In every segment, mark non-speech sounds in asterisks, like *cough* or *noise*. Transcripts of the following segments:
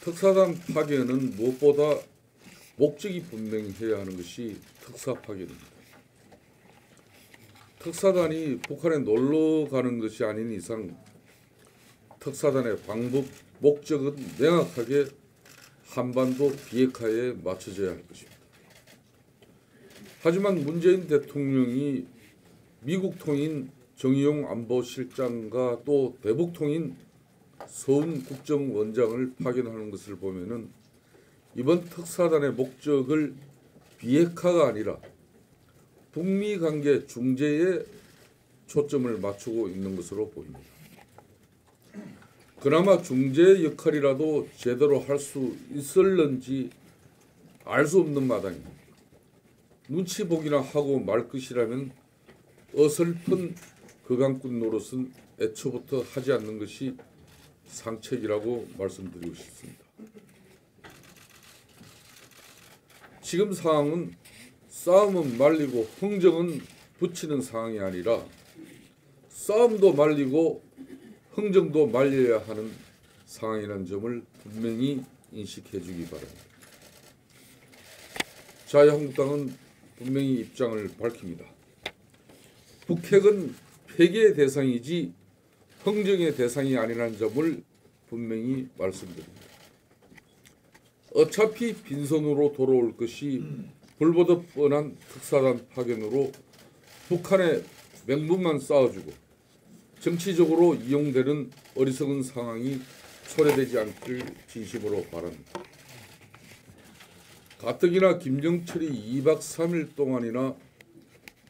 특사단 파견은 무엇보다 목적이 분명해야 하는 것이 특사 파견입니다. 특사단이 북한에 놀러 가는 것이 아닌 이상 특사단의 방법 목적은 명확하게 한반도 비핵화에 맞춰져야 할 것입니다. 하지만 문재인 대통령이 미국 통인 정의용 안보실장과 또 대북 통인 서훈 국정원장을 파견하는 것을 보면은 이번 특사단의 목적을 비핵화가 아니라 북미 관계 중재에 초점을 맞추고 있는 것으로 보입니다. 그나마 중재 역할이라도 제대로 할 수 있을런지 알 수 없는 마당입니다. 눈치 보기나 하고 말 것이라면 어설픈 거강꾼 노릇은 애초부터 하지 않는 것이 상책이라고 말씀드리고 싶습니다. 지금 상황은 싸움은 말리고 흥정은 붙이는 상황이 아니라 싸움도 말리고 흥정도 말려야 하는 상황이라는 점을 분명히 인식해 주기 바랍니다. 자유한국당은 분명히 입장을 밝힙니다. 북핵은 폐기의 대상이지 흥정의 대상이 아니라는 점을 분명히 말씀드립니다. 어차피 빈손으로 돌아올 것이 불보듯 뻔한 특사단 파견으로 북한의 맹분만 쌓아주고 정치적으로 이용되는 어리석은 상황이 초래되지 않길 진심으로 바랍니다. 가뜩이나 김정철이 2박 3일 동안이나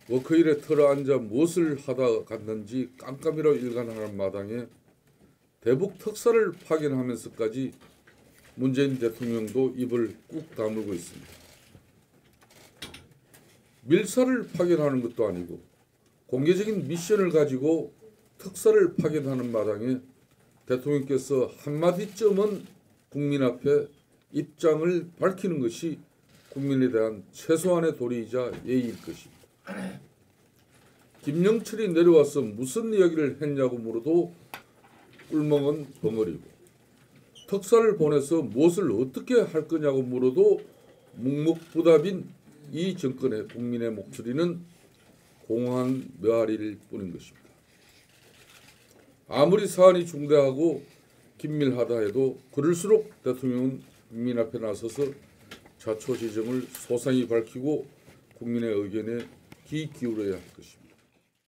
워크힐에 틀어앉아 무엇을 하다 갔는지 깜깜이로 일관하는 마당에 대북 특사를 파견하면서까지 문재인 대통령도 입을 꾹 다물고 있습니다. 밀사를 파견하는 것도 아니고 공개적인 미션을 가지고 특사를 파견하는 마당에 대통령께서 한마디쯤은 국민 앞에 입장을 밝히는 것이 국민에 대한 최소한의 도리이자 예의일 것입니다. *clears throat* 김영철이 내려와서 무슨 이야기를 했냐고 물어도 꿀멍은 벙어리고 특사를 보내서 무엇을 어떻게 할 거냐고 물어도 묵묵부답인 이 정권의 국민의 목소리는 공허한 메아리일 뿐인 것입니다. 아무리 사안이 중대하고 긴밀하다 해도 그럴수록 대통령은 국민 앞에 나서서 자초지정을 소상히 밝히고 국민의 의견에 Ki Kyur'a yaklaşım.